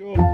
go.